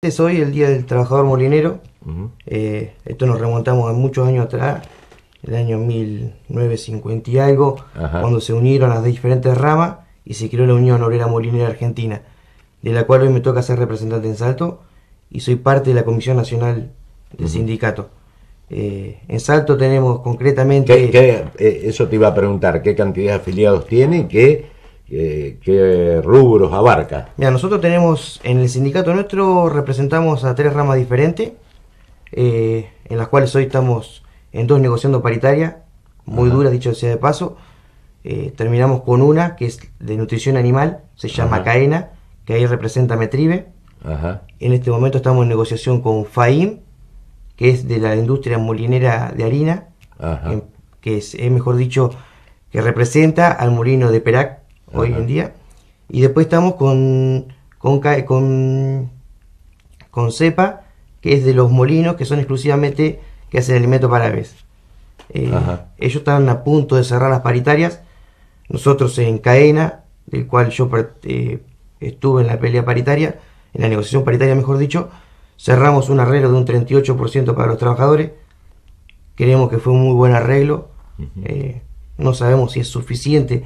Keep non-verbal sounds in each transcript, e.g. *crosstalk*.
Es hoy el Día del Trabajador Molinero. Eh, esto nos remontamos a muchos años atrás, el año 1950 y algo, cuando se unieron las diferentes ramas y se creó la Unión Obrera Molinera Argentina, de la cual hoy me toca ser representante en Salto y soy parte de la Comisión Nacional del Sindicato. Eh, en Salto tenemos concretamente... Eh, eso te iba a preguntar, ¿qué cantidad de afiliados tiene? ¿Qué ¿Qué, rubros abarca? Mira, nosotros tenemos, en el sindicato nuestro representamos a tres ramas diferentes, eh, en las cuales hoy estamos en dos negociando paritarias, muy duras, dicho sea de paso. Eh, terminamos con una que es de nutrición animal, se llama CAENA, que ahí representa Metribe. En este momento estamos en negociación con FAIM, que es de la industria molinera de harina, que es, mejor dicho, que representa al molino de Perac, hoy en día. Y después estamos con, con, con, con cepa, que es de los molinos, que son exclusivamente que hacen alimento para aves. Eh, ellos están a punto de cerrar las paritarias. Nosotros en Caena, del cual yo eh, estuve en la pelea paritaria, en la negociación paritaria mejor dicho, cerramos un arreglo de un 38% para los trabajadores. Creemos que fue un muy buen arreglo. Eh, no sabemos si es suficiente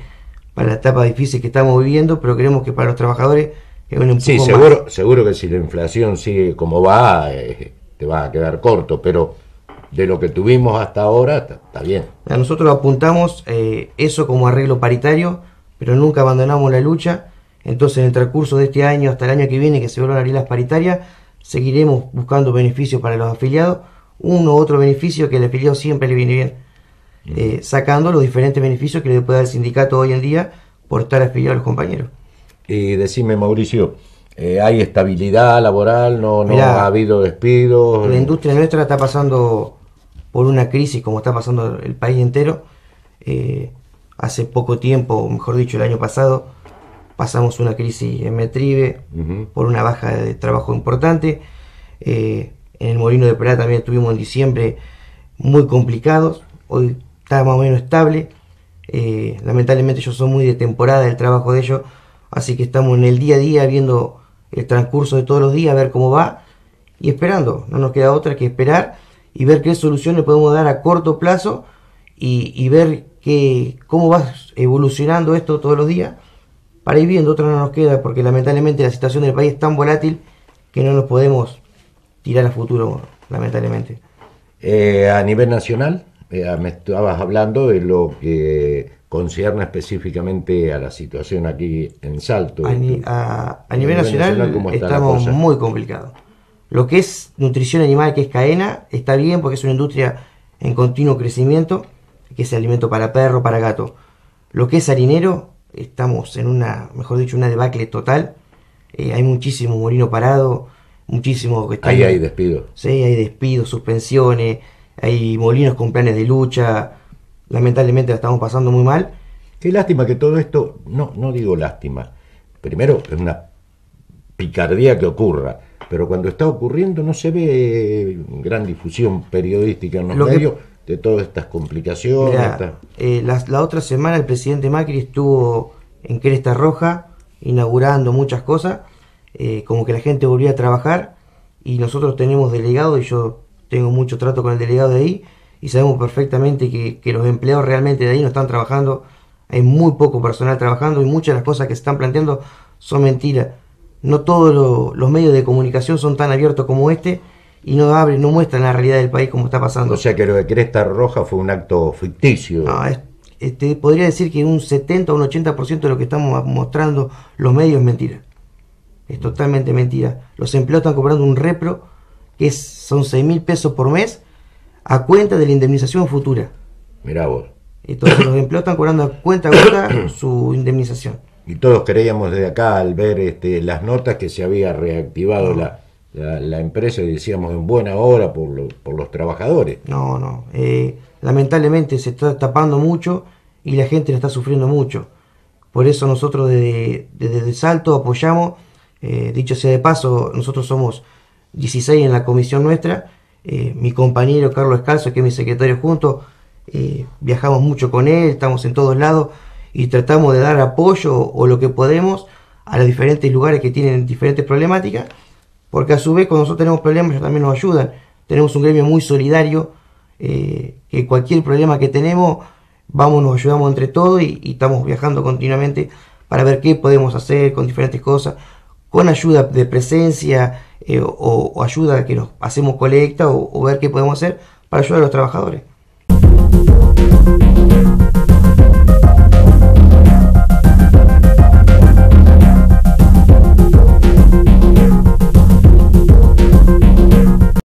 para la etapa difícil que estamos viviendo, pero creemos que para los trabajadores es un Sí, seguro, seguro que si la inflación sigue como va, eh, te va a quedar corto, pero de lo que tuvimos hasta ahora está, bien. Nosotros apuntamos eh, eso como arreglo paritario, pero nunca abandonamos la lucha. Entonces, en el transcurso de este año hasta el año que viene, que se vuelvan a las paritarias, seguiremos buscando beneficios para los afiliados, uno u otro beneficio que al afiliado siempre le viene bien eh, sacando los diferentes beneficios que le puede dar el sindicato hoy en día por estar afiliado a los compañeros. Y decime, Mauricio, eh, ¿hay estabilidad laboral? ¿No, no ha habido despidos? La industria nuestra está pasando por una crisis como está pasando el país entero. Eh, hace poco tiempo, mejor dicho, el año pasado, pasamos una crisis en Metribe por una baja de trabajo importante. en el Molino de Plata también estuvimos en diciembre muy complicados. Hoy está más o menos estable. Eh, lamentablemente ellos son muy de temporada el trabajo de ellos, así que estamos en el día a día viendo el transcurso de todos los días, a ver cómo va y esperando. No nos queda otra que esperar y ver qué soluciones podemos dar a corto plazo y, ver que, cómo va evolucionando esto todos los días para ir viendo. Otra no nos queda porque lamentablemente la situación del país es tan volátil que no nos podemos tirar a futuro, lamentablemente. Eh, a nivel nacional, eh, me estabas hablando de lo que concierne específicamente a la situación aquí en Salto. A, nivel, nacional, estamos muy complicados. Lo que es nutrición animal, que es cadena, está bien porque es una industria en continuo crecimiento, que es alimento para perro, para gato. Lo que es harinero, estamos en una, mejor dicho, una debacle total. Eh, hay muchísimo molino parado, muchísimo que está Ahí hay despidos. Sí, hay despidos, suspensiones, hay molinos con planes de lucha, lamentablemente la estamos pasando muy mal. Qué lástima que todo esto, no, no digo lástima, primero es una picardía que ocurra, pero cuando está ocurriendo no se ve gran difusión periodística en los medios de todas estas complicaciones. Eh, la, otra semana el presidente Macri estuvo en Cresta Roja inaugurando muchas cosas, eh, como que la gente volvía a trabajar y nosotros tenemos delegados y yo tengo mucho trato con el delegado de ahí y sabemos perfectamente que, los empleados realmente de ahí no están trabajando, hay muy poco personal trabajando y muchas de las cosas que se están planteando son mentiras. No todos los medios de comunicación son tan abiertos como este y no abren, no muestran la realidad del país como está pasando. O sea que lo de Cresta Roja fue un acto ficticio. No, este, podría decir que un 70 o un 80% de lo que estamos mostrando los medios es mentira. Es totalmente mentira. Los empleados están cobrando un repro que son 6 mil pesos por mes, a cuenta de la indemnización futura. Mirá vos. Entonces los empleados están cobrando a cuenta gota *coughs* su indemnización. Y todos creíamos desde acá al ver este, las notas que se había reactivado la, la, empresa y decíamos en buena hora por, por los trabajadores. No, no. Eh, lamentablemente se está tapando mucho y la gente lo está sufriendo mucho. Por eso nosotros desde, desde Salto apoyamos, eh, dicho sea de paso, nosotros somos 16 en la comisión nuestra. Eh, mi compañero Carlos Escalzo, que es mi secretario junto, eh, viajamos mucho con él, estamos en todos lados y tratamos de dar apoyo o lo que podemos a los diferentes lugares que tienen diferentes problemáticas porque a su vez cuando nosotros tenemos problemas ellos también nos ayudan. Tenemos un gremio muy solidario, eh, que cualquier problema que tenemos, vamos, nos ayudamos entre todos y, estamos viajando continuamente para ver qué podemos hacer con diferentes cosas, con ayuda de presencia eh, o, ayuda que nos hacemos colecta o, o ver qué podemos hacer para ayudar a los trabajadores.